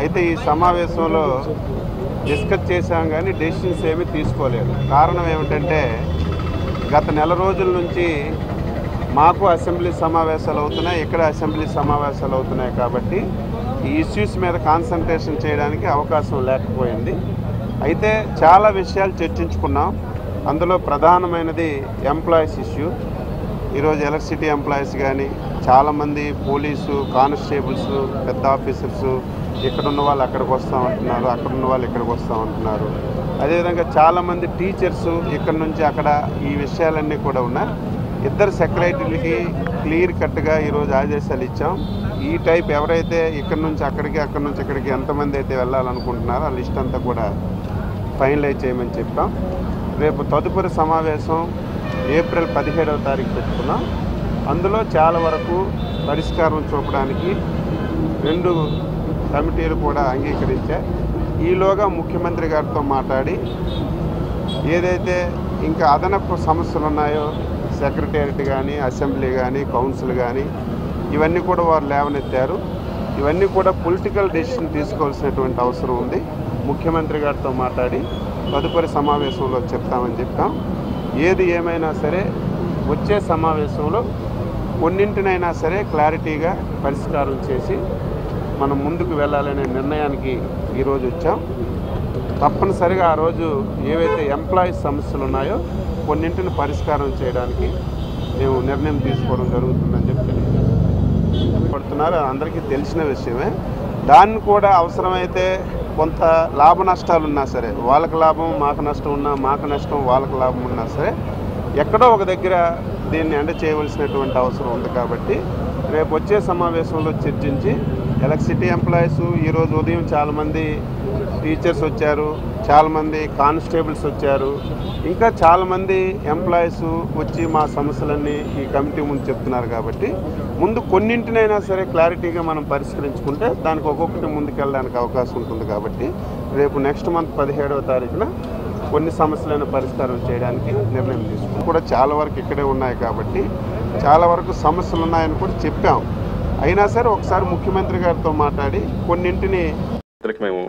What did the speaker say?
అయితే ఈ సమావేశంలో డిస్కస్ చేశాం కానీ డెసిషన్స్ ఏమీ తీసుకోలేదు. కారణం ఏమిటంటే గత నెల రోజుల నుంచి మాకు అసెంబ్లీ సమావేశాలు అవుతున్నాయి ఇక్కడ అసెంబ్లీ సమావేశాలు అవుతున్నాయి కాబట్టి ఈ ఇష్యూస్ మీద కాన్సన్ట్రేషన్ చేయడానికి అవకాశం లేకపోయింది. అయితే చాలా విషయాలు చర్చించుకున్నాం. అందులో ప్రధానమైనది ఎంప్లాయీస్ ఇష్యూ ఈరోజు ఎలక్ట్రిసిటీ ఎంప్లాయీస్ కానీ చాలామంది పోలీసు కానిస్టేబుల్స్ పెద్ద ఆఫీసర్స్ ఇక్కడ ఉన్న వాళ్ళు అక్కడికి వస్తామంటున్నారు అక్కడ అక్కడున్న వాళ్ళు ఇక్కడికి వస్తామంటున్నారు అదేవిధంగా చాలామంది టీచర్స్ ఇక్కడ నుంచి అక్కడ ఈ విషయాలన్నీ కూడా ఉన్నాయి ఇద్దరు సెక్రటరీలకి క్లియర్ కట్గా ఈరోజు ఆదేశాలు ఇచ్చాం. ఈ టైప్ ఎవరైతే ఇక్కడ నుంచి అక్కడికి అక్కడ నుంచి ఇక్కడికి ఎంతమంది అయితే వెళ్ళాలనుకుంటున్నారో ఆ లిస్ట్ అంతా కూడా ఫైనలైజ్ చేయమని చెప్పాం. రేపు తదుపరి సమావేశం ఏప్రిల్ పదిహేడవ తారీఖు పెట్టుకున్నాం. అందులో చాలా వరకు పరిష్కారం చూపడానికి రెండు కమిటీలు కూడా అంగీకరించాయి ఈలోగా ముఖ్యమంత్రి గారితో మాట్లాడి ఏదైతే ఇంకా అదనపు సమస్యలు ఉన్నాయో సెక్రటేరియట్ కానీ అసెంబ్లీ కానీ కౌన్సిల్ కానీ ఇవన్నీ కూడా వారు లేవనెత్తారు. ఇవన్నీ కూడా పొలిటికల్ డెసిషన్ తీసుకోవాల్సినటువంటి అవసరం ఉంది. ముఖ్యమంత్రి గారితో మాట్లాడి తదుపరి సమావేశంలో చెప్తామని చెప్పాం ఏది ఏమైనా సరే వచ్చే సమావేశంలో కొన్నింటినైనా సరే క్లారిటీగా పరిష్కారం చేసి మనం ముందుకు వెళ్ళాలనే నిర్ణయానికి ఈరోజు వచ్చాం. తప్పనిసరిగా ఆ రోజు ఏవైతే ఎంప్లాయీస్ సమస్యలు ఉన్నాయో కొన్నింటిని పరిష్కారం చేయడానికి మేము నిర్ణయం తీసుకోవడం జరుగుతుందని చెప్పి పడుతున్నారు. అందరికీ తెలిసిన విషయమే. దాన్ని కూడా అవసరమైతే కొంత లాభ నష్టాలు ఉన్నా సరే వాళ్ళకి లాభం మాకు నష్టం ఉన్నా మాకు నష్టం వాళ్ళకి లాభం ఉన్నా సరే ఎక్కడో ఒక దగ్గర దీన్ని ఎండ చేయవలసినటువంటి అవసరం ఉంది కాబట్టి రేపు వచ్చే సమావేశంలో చర్చించి ఎలక్ట్రిసిటీ ఎంప్లాయీస్ ఈరోజు ఉదయం చాలామంది టీచర్స్ వచ్చారు చాలామంది కానిస్టేబుల్స్ వచ్చారు. ఇంకా చాలామంది ఎంప్లాయీస్ వచ్చి మా సమస్యలన్నీ ఈ కమిటీ ముందు చెప్తున్నారు కాబట్టి ముందు కొన్నింటినైనా సరే క్లారిటీగా మనం పరిష్కరించుకుంటే దానికి ఒక్కొక్కటి ముందుకెళ్ళడానికి అవకాశం ఉంటుంది కాబట్టి రేపు నెక్స్ట్ మంత్ పదిహేడవ తారీఖున కొన్ని సమస్యలను పరిష్కారం చేయడానికి నిర్ణయం తీసుకున్నాం కూడా చాలా వరకు ఇక్కడే ఉన్నాయి కాబట్టి చాలా వరకు సమస్యలు ఉన్నాయని కూడా చెప్పాం. అయినా సరే ఒకసారి ముఖ్యమంత్రి గారితో మాట్లాడి కొన్నింటిని మేము